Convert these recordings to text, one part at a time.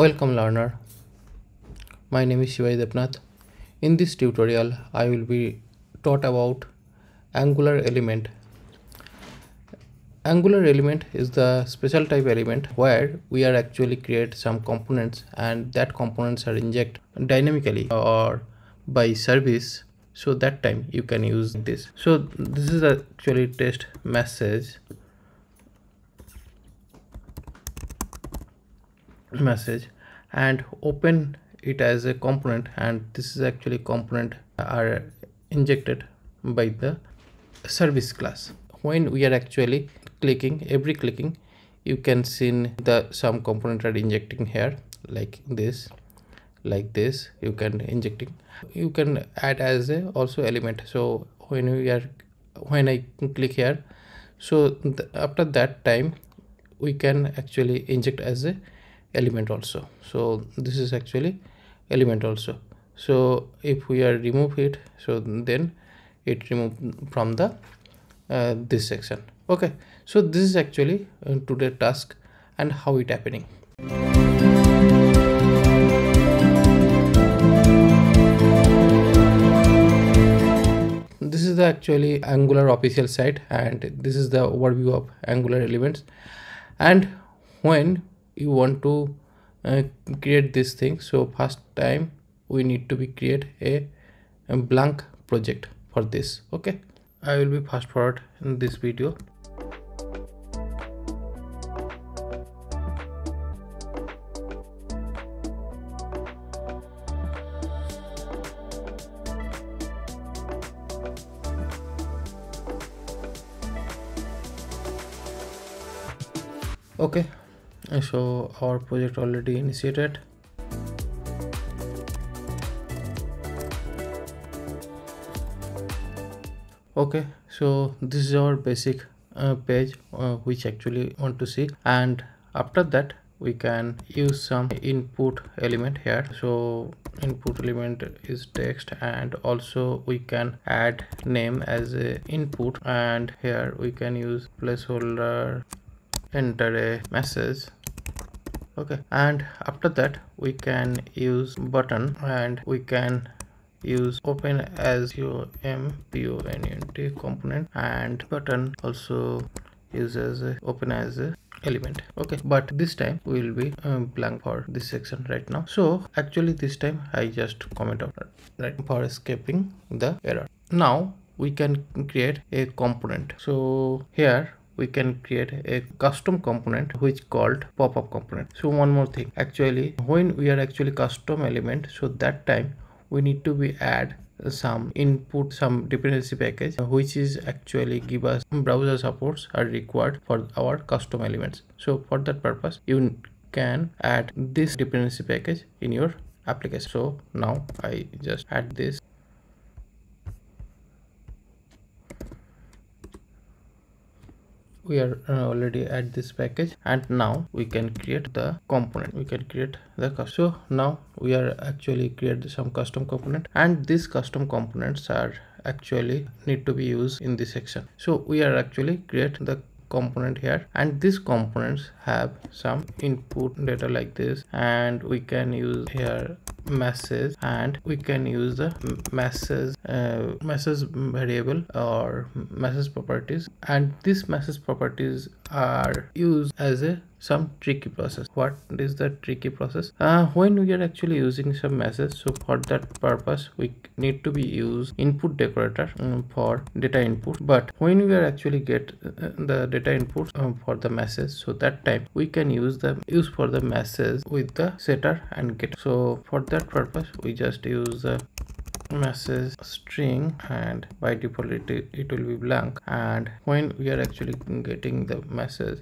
Welcome learner. My name is Shibaji Debnath. In this tutorial, I will be taught about Angular element. Angular element is the special type element where we are actually create some components and that components are inject dynamically or by service so that time you can use this so this is actually test message message and open it as a component. And this is actually component are injected by the service class. When we are actually clicking every clicking you can see the some component are injecting here like this like this you can injecting you can add as a also element. So when we are when i click here so after that time we can actually inject as a element also. So this is actually element also. So if we are remove it so then it remove from the uh, this section. Okay. So this is actually uh, today task and how it happening. This is the actually angular official site and this is the overview of angular elements. And when you want to uh, create this thing. So first time we need to be create a, a blank project for this. Okay? I will be fast forward in this video so our project already initiated. Okay so this is our basic uh, page uh, which actually want to see. And after that we can use some input element here. So input element is text and also we can add name as a input. And here we can use placeholder enter a message okay. And after that we can use button and we can use open as your mponent component and button also uses open as a element. Okay. But this time we will be um, blank for this section right now. So actually this time i just comment out right for escaping the error. Now we can create a component. So here we can create a custom component which called pop-up component. So one more thing. Actually when we are actually custom element so that time we need to be add some input some dependency package which is actually give us browser supports are required for our custom elements. So for that purpose you can add this dependency package in your application. So now i just add this we are uh, already at this package and now we can create the component. We can create the so now we are actually create some custom component and these custom components are actually need to be used in this section. So we are actually create the component here and these components have some input data like this and we can use here message and we can use the message uh, message variable or message properties. And this message properties are used as a some tricky process. What is the tricky process? Uh, when we are actually using some message so for that purpose we need to be use input decorator um, for data input. But when we are actually get uh, the data input um, for the message so that time we can use the use for the message with the setter and get. So for that purpose we just use the message string and by default it, it will be blank. And when we are actually getting the message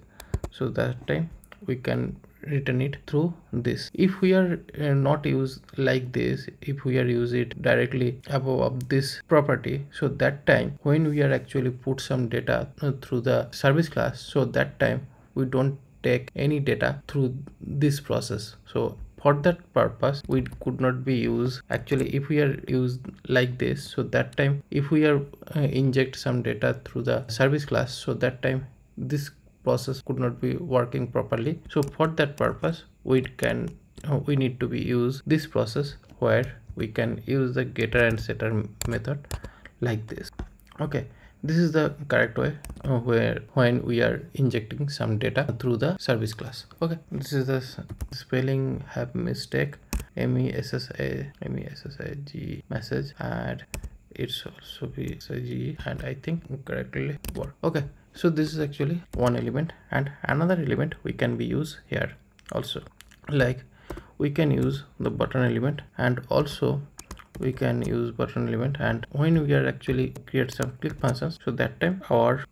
so that time we can return it through this. If we are uh, not use like this if we are use it directly above this property so that time when we are actually put some data uh, through the service class so that time we don't take any data through this process. So for that purpose we could not be used actually if we are used like this so that time if we are uh, inject some data through the service class so that time this process could not be working properly. So for that purpose we can we need to be use this process where we can use the getter and setter method like this. Okay this is the correct way uh, where when we are injecting some data through the service class. Okay this is the spelling have mistake m-e-s-s-a m-e-s-s-a-g message and it's also be g and i think correctly work. Okay so this is actually one element and another element we can be use here also. Like we can use the button element and also we can use button element and when we are actually create some click functions so that time our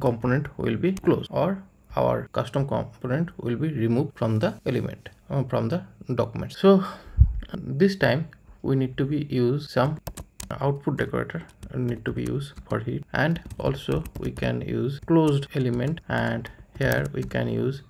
component will be closed or our custom component will be removed from the element uh, from the document. So this time we need to be use some output decorator need to be used for it and also we can use closed element. And here we can use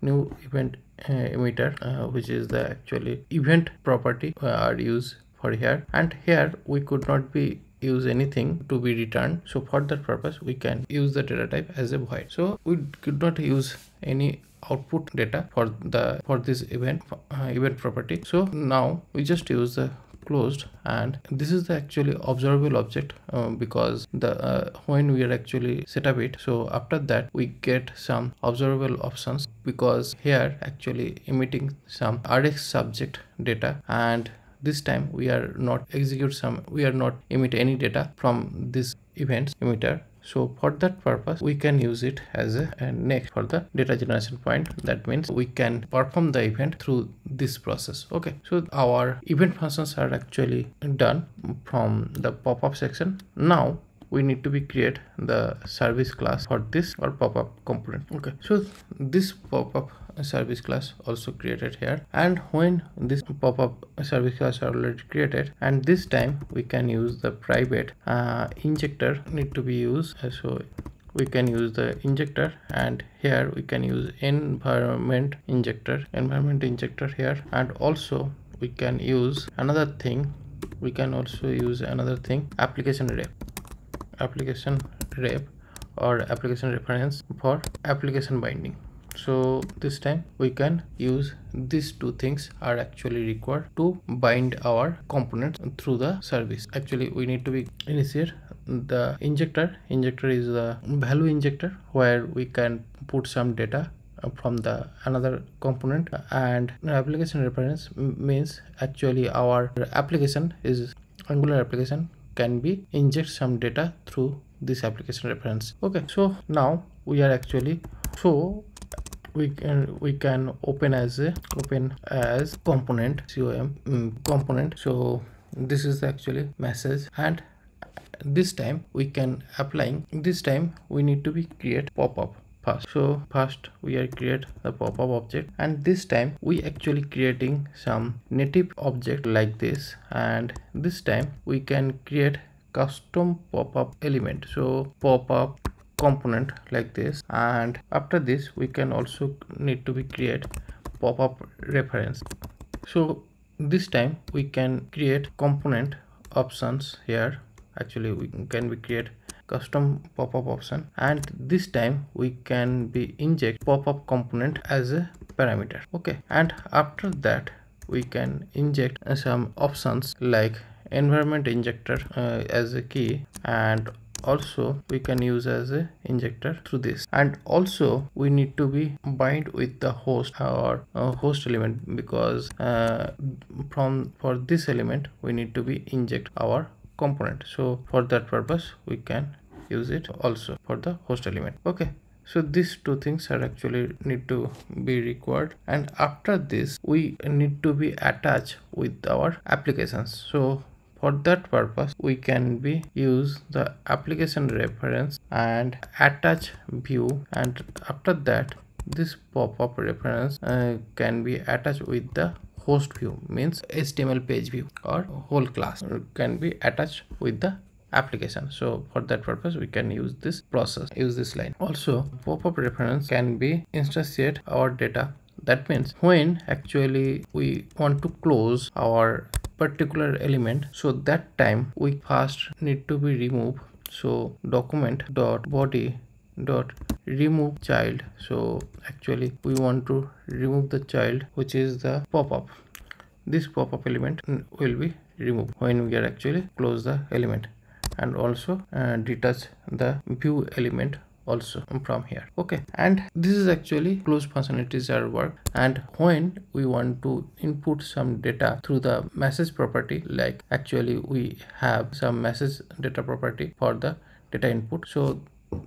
new event uh, emitter uh, which is the actually event property uh, are used for here. And here we could not be use anything to be returned. So for that purpose we can use the data type as a void. So we could not use any output data for the for this event uh, event property. So now we just use the closed. And this is the actually observable object uh, because the uh, when we are actually set up it so after that we get some observable options because here actually emitting some rx subject data and this time we are not execute some we are not emit any data from this events emitter so for that purpose we can use it as a, a, next for the data generation point. That means we can perform the event through this process. Okay. So our event functions are actually done from the pop-up section. Now we need to be create the service class for this or pop-up component. Okay. So this pop-up service class also created here. And when this pop-up service class are already created and this time we can use the private uh, injector need to be used. Uh, so we can use the injector and here we can use environment injector environment injector here. And also we can use another thing. We can also use another thing application ref application ref or application reference for application binding. So this time we can use these two things are actually required to bind our components through the service. Actually we need to be initiate the injector. Injector is the value injector where we can put some data from the another component and application reference means actually our application is angular application can be inject some data through this application reference. Okay so now we are actually so we can we can open as a open as component com um, component. So this is actually message and this time we can applying this time we need to be create pop-up first so first we are create the pop-up object and this time we actually creating some native object like this and this time we can create custom pop-up element. So pop-up component like this and after this we can also need to be create pop-up reference. So this time we can create component options here. Actually we can be create custom pop-up option. And this time we can be inject pop-up component as a parameter. Okay. And after that we can inject some options like environment injector uh, as a key. And also we can use as a injector through this. And also we need to be bind with the host or uh, host element because uh, from for this element we need to be inject our component. So for that purpose we can use it also for the host element. Okay. So these two things are actually need to be required. And after this we need to be attached with our applications. So for that purpose we can be use the application reference and attach view. And after that this pop-up reference uh, can be attached with the host view means html page view or whole class can be attached with the application. So for that purpose we can use this process use this line. Also pop-up reference can be instantiate our data. That means when actually we want to close our particular element so that time we first need to be removed. So document dot body dot remove child. So actually we want to remove the child which is the pop-up. This pop-up element will be removed when we are actually close the element. And also uh, detach the view element also from here. Okay. And this is actually close functionalities are work. And when we want to input some data through the message property like actually we have some message data property for the data input. So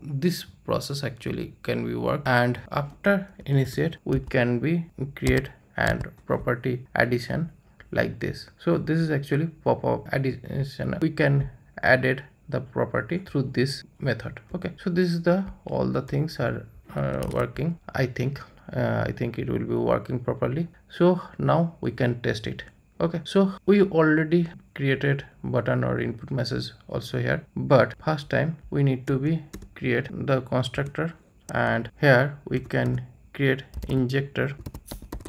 this process actually can be work and after initiate we can be create and property addition like this. So this is actually pop-up addition. We can add it the property through this method. Okay. So this is the all the things are uh, working. I think uh, i think it will be working properly. So now we can test it. Okay. So we already created button or input message also here. But first time we need to be create the constructor. And here we can create injector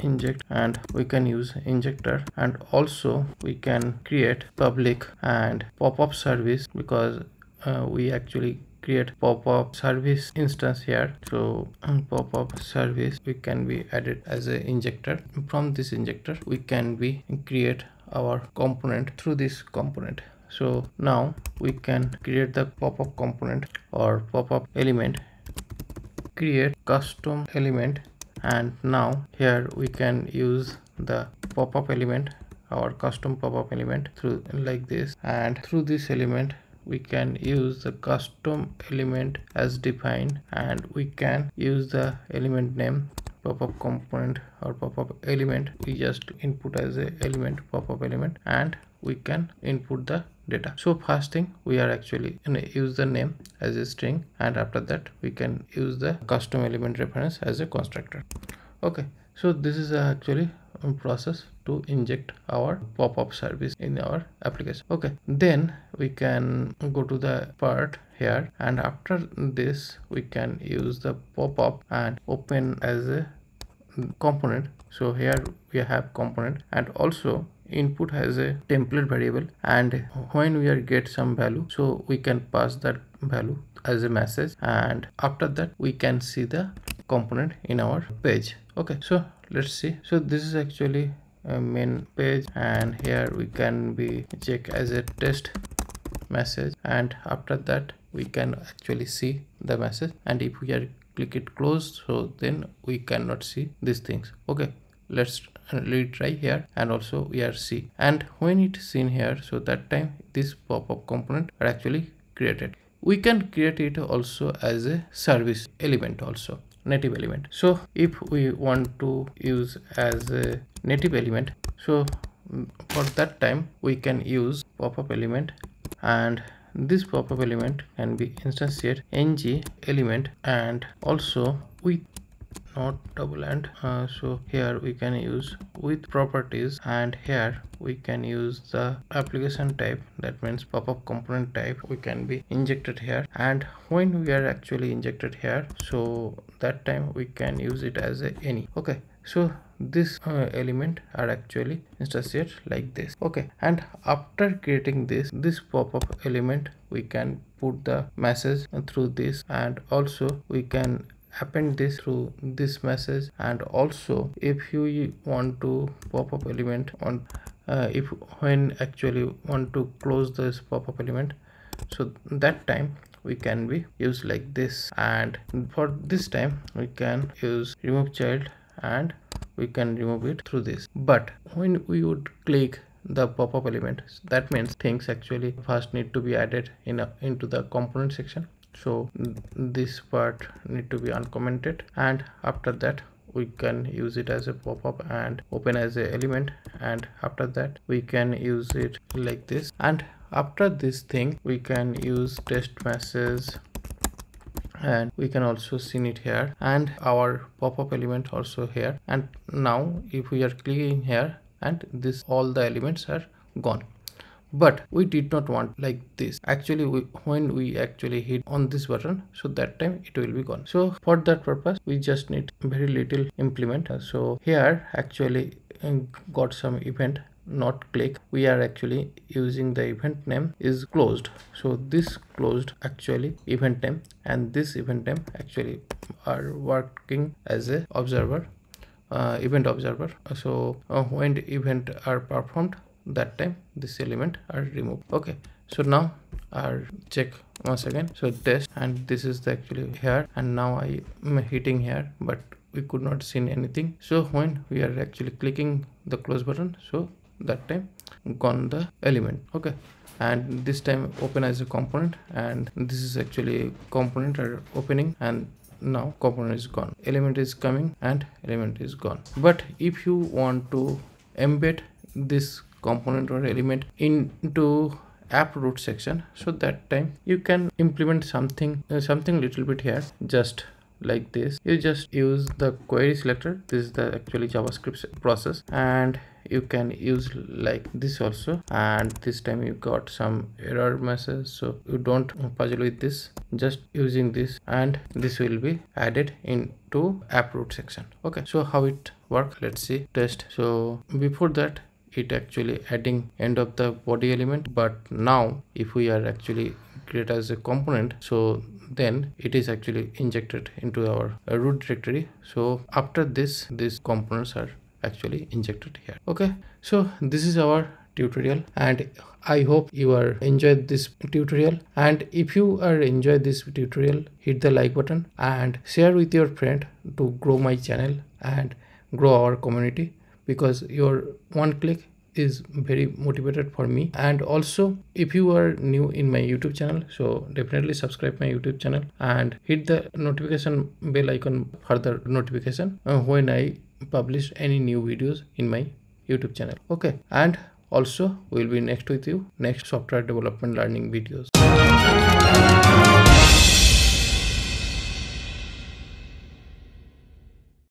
inject and we can use injector. And also we can create public and pop-up service because uh, we actually create pop-up service instance here. So pop-up service we can be added as a injector. From this injector we can be create our component through this component so now we can create the pop-up component or pop-up element create custom element and now here we can use the pop-up element our custom pop-up element through like this. And through this element we can use the custom element as defined and we can use the element name pop-up component or pop-up element. We just input as a element pop-up element and we can input the data. So first thing we are actually use the name as a string and after that we can use the custom element reference as a constructor. Okay so this is actually a process to inject our pop-up service in our application. Okay then we can go to the part here and after this we can use the pop-up and open as a component. So here we have component and also input has a template variable and when we are get some value so we can pass that value as a message and after that we can see the component in our page. Okay so let's see. So this is actually a main page and here we can be check as a test message and after that we can actually see the message and if we are click it close so then we cannot see these things. Okay let's retry here and also we are see. And when it is seen here so that time this pop-up component are actually created. We can create it also as a service element also native element. So if we want to use as a native element so mm, for that time we can use pop-up element and this pop-up element can be instantiate ng element and also with not double and uh, so here we can use with properties and here we can use the application type. That means pop-up component type we can be injected here. And when we are actually injected here so that time we can use it as a any. Okay so this uh, element are actually instantiated like this. Okay and after creating this this pop-up element we can put the message through this and also we can append this through this message. And also if you want to pop-up element on uh, if when actually want to close this pop-up element so that time we can be used like this. And for this time we can use remove child and we can remove it through this. But when we would click the pop-up element that means things actually first need to be added in a, into the component section so this part need to be uncommented and after that we can use it as a pop-up and open as a element and after that we can use it like this. And after this thing we can use test message and we can also see it here and our pop-up element also here. And now if we are clicking here and this all the elements are gone but we did not want like this. Actually we, when we actually hit on this button so that time it will be gone. So for that purpose we just need very little implement. So here actually got some event not click. We are actually using the event name is closed. So this closed actually event name and this event name actually are working as a observer uh, event observer. So uh, when event are performed that time this element are removed. Okay so now i'll check once again. So test and this is the actually here and now i am hitting here but we could not see anything. So when we are actually clicking the close button so that time gone the element. Okay and this time open as a component and this is actually component are opening and now component is gone. Element is coming and element is gone. But if you want to embed this component or element into app root section. So that time you can implement something uh, something little bit here just like this. You just use the query selector. This is the actually javascript process. And you can use like this also. And this time you got some error message so you don't puzzle with this. Just using this. And this will be added into app root section. Okay. So how it work? Let's see. Test. So before that it actually adding end of the body element. But now if we are actually create as a component so then it is actually injected into our uh, root directory. So after this these components are actually injected here. Okay? So this is our tutorial and i hope you are enjoyed this tutorial. And if you are enjoyed this tutorial hit the like button and share with your friend to grow my channel and grow our community because your one click is very motivated for me. And also if you are new in my youtube channel so definitely subscribe my youtube channel and hit the notification bell icon for the notification uh, when i publish any new videos in my youtube channel. Okay and also we'll be next with you. Next software development learning videos